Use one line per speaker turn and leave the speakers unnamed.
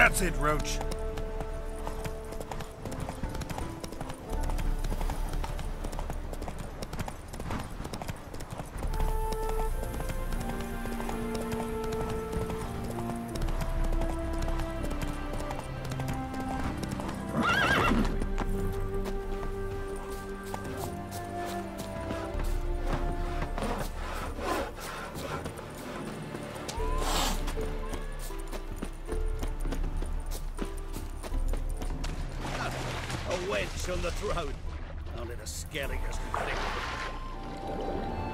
That's it, Roach.
Wench on the throne. Only the think it.